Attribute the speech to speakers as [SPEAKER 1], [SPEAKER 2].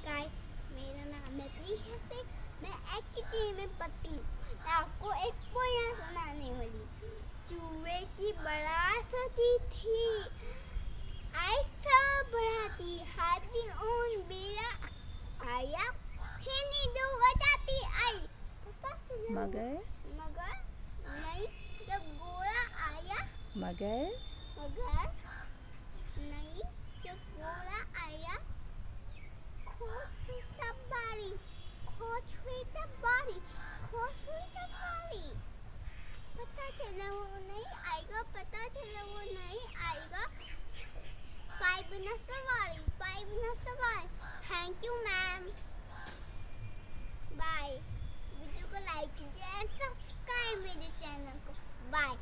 [SPEAKER 1] नमस्कार मेरा नाम है प्रिया मैं एक की में पत्ती हूँ। आपको एक पोया सुनाने वाली चूहे की बड़ा सची थी। ऐसा बढ़ाती हाथी ऊन बेड़ा आया हिनी दो बजाती आई।
[SPEAKER 2] मगर?
[SPEAKER 1] मगर नहीं जब गोला आया।
[SPEAKER 2] मगर?
[SPEAKER 1] मगर? चला वो नहीं आएगा, पता चला वो नहीं आएगा। पाई बिना सवाल पाई बिना सवाल। Thank you ma'am bye video को लाइक कीजिए एंड सब्सक्राइब मेरे चैनल को। बाय